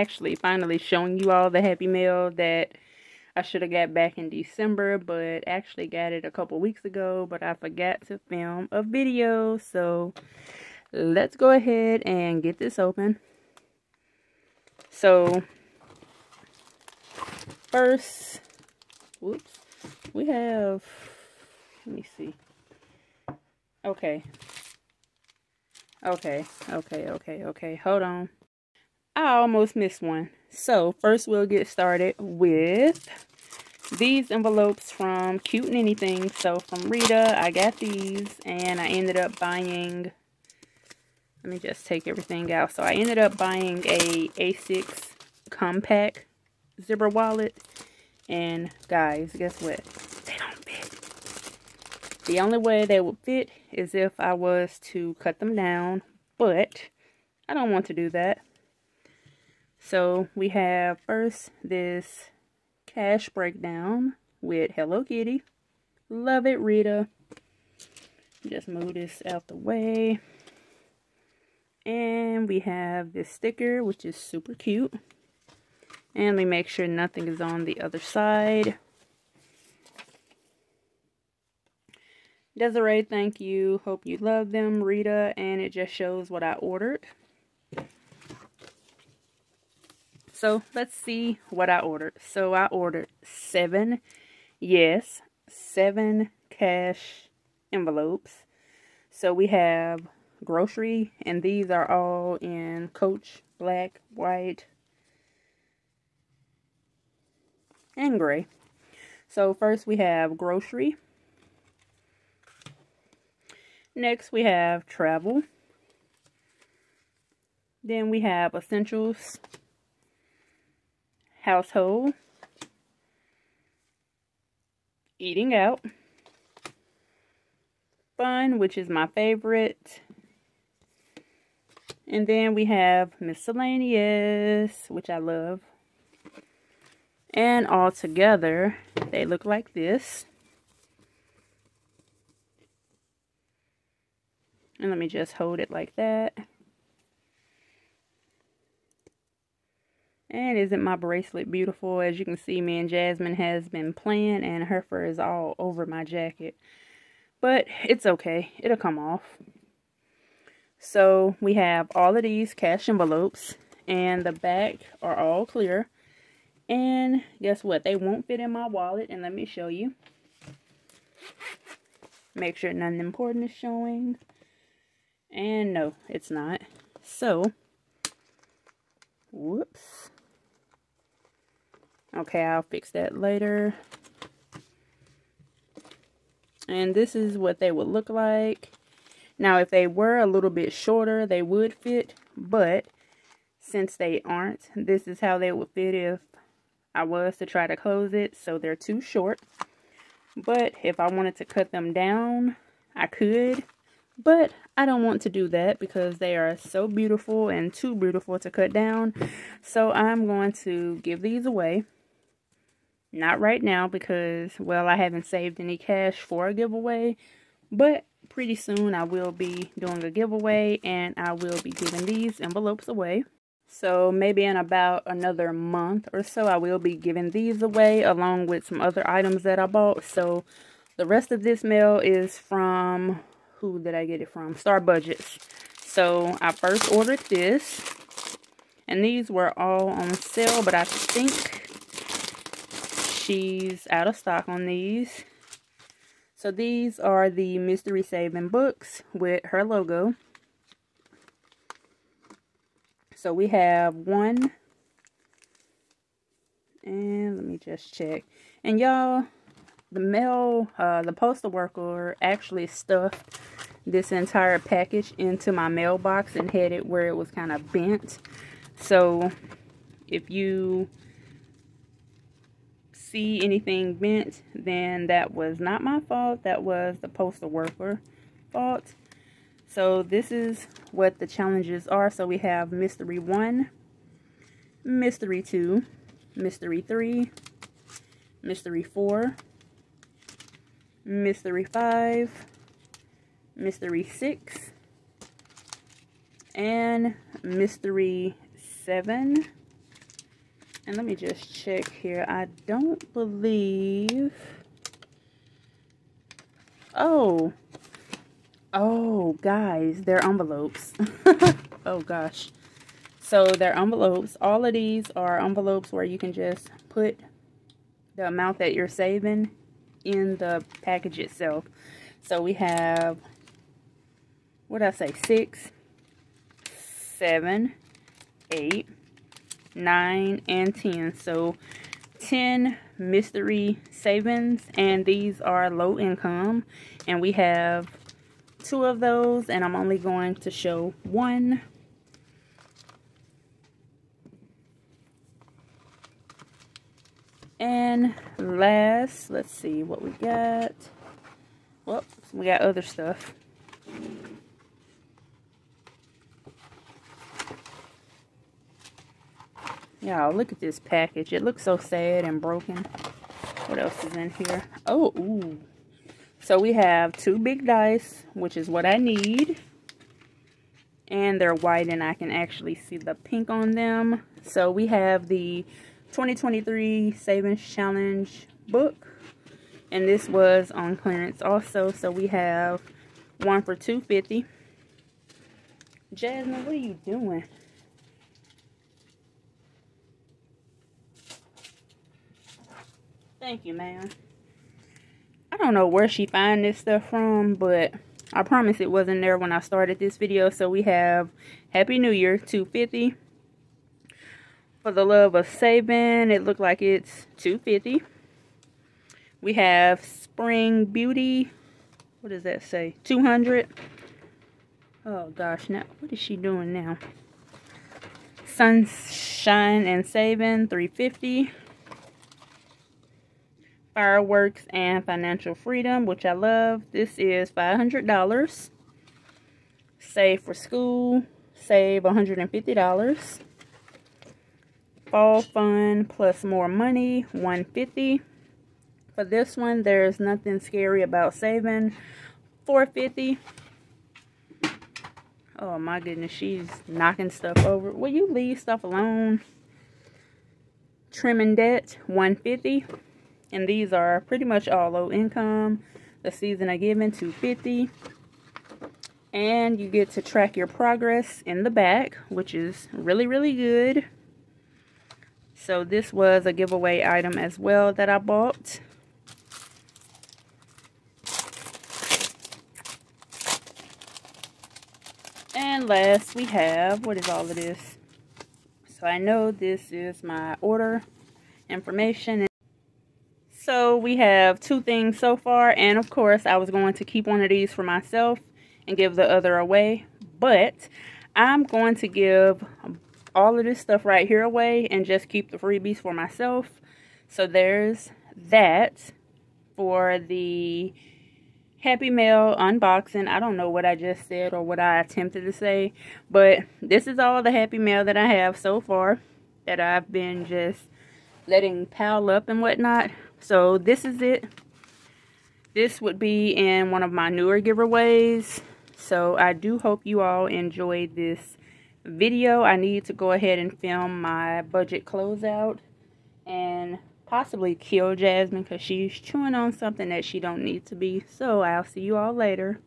actually finally showing you all the Happy Mail that I should have got back in December, but actually got it a couple weeks ago, but I forgot to film a video. So let's go ahead and get this open. So first, whoops, we have, let me see. Okay. Okay, okay, okay, okay. Hold on. I almost missed one. So, first we'll get started with these envelopes from Cute Neni Things. So, from Rita, I got these, and I ended up buying... Let me just take everything out. So, I ended up buying a A6 compact zipper wallet. And, guys, guess what? They don't fit. The only way they would fit is if I was to cut them down, but I don't want to do that. So we have first this cash breakdown with Hello Kitty. Love it, Rita. Just move this out the way. And we have this sticker, which is super cute. And we make sure nothing is on the other side. Desiree, thank you. Hope you love them. Rita, and it just shows what I ordered. So let's see what I ordered. So I ordered seven, yes, seven cash envelopes. So we have grocery, and these are all in Coach black, white, and gray. So first we have grocery. Next, we have travel. Then we have essentials, household, eating out, fun, which is my favorite. And then we have miscellaneous, which I love. And all together, they look like this. And let me just hold it like that. And isn't my bracelet beautiful? As you can see, me and Jasmine has been playing and her fur is all over my jacket. But it's okay. It'll come off. So we have all of these cash envelopes and the back are all clear. And guess what? They won't fit in my wallet. And let me show you. Make sure nothing important is showing. And no, it's not. So, whoops. Okay, I'll fix that later. And this is what they would look like. Now, if they were a little bit shorter, they would fit. But since they aren't, this is how they would fit if I was to try to close it. So they're too short. But if I wanted to cut them down, I could. But I don't want to do that because they are so beautiful and too beautiful to cut down. So I'm going to give these away. Not right now because, well, I haven't saved any cash for a giveaway. But pretty soon I will be doing a giveaway and I will be giving these envelopes away. So maybe in about another month or so I will be giving these away along with some other items that I bought. So the rest of this mail is from who did I get it from? Star Budgets. So I first ordered this. And these were all on sale, but I think she's out of stock on these. So these are the Mystery Saving books with her logo. So we have one. And let me just check. And y'all, the mail, uh, the postal worker actually stuffed this entire package into my mailbox and had it where it was kind of bent. So if you see anything bent, then that was not my fault. That was the postal worker fault. So this is what the challenges are. So we have Mystery 1, Mystery 2, Mystery 3, Mystery 4, Mystery 5, Mystery 6, and Mystery 7. And let me just check here. I don't believe... Oh. Oh, guys, they're envelopes. oh, gosh. So they're envelopes. All of these are envelopes where you can just put the amount that you're saving in the package itself. So we have, what did I say, six, seven, eight, nine, and 10. So 10 mystery savings and these are low income and we have two of those and I'm only going to show one. And last let's see what we got. Well we got other stuff Y'all, look at this package. It looks so sad and broken. What else is in here? Oh, ooh. So we have two big dice, which is what I need. And they're white and I can actually see the pink on them. So we have the 2023 Savings Challenge book. And this was on clearance also. So we have one for 250 Jasmine, what are you doing? Thank you, man. I don't know where she find this stuff from, but I promise it wasn't there when I started this video. So we have Happy New Year 250. For the love of saving, it looked like it's 250. We have Spring Beauty. What does that say? 200. Oh gosh, now what is she doing now? Sunshine and Saving 350 fireworks and financial freedom which i love. This is $500 save for school save $150 fall fun plus more money 150 for this one there's nothing scary about saving 450 oh my goodness she's knocking stuff over. Will you leave stuff alone? Trimming debt 150 and these are pretty much all low income. The season of giving 250 and you get to track your progress in the back, which is really, really good. So this was a giveaway item as well that I bought. And last we have, what is all of this? So I know this is my order information. So we have two things so far. And of course, I was going to keep one of these for myself and give the other away. But I'm going to give all of this stuff right here away and just keep the freebies for myself. So there's that for the Happy Mail unboxing. I don't know what I just said or what I attempted to say. But this is all the Happy Mail that I have so far that I've been just letting pile up and whatnot. So this is it. This would be in one of my newer giveaways. So I do hope you all enjoyed this video. I need to go ahead and film my budget closeout and possibly kill Jasmine because she's chewing on something that she don't need to be. So I'll see you all later.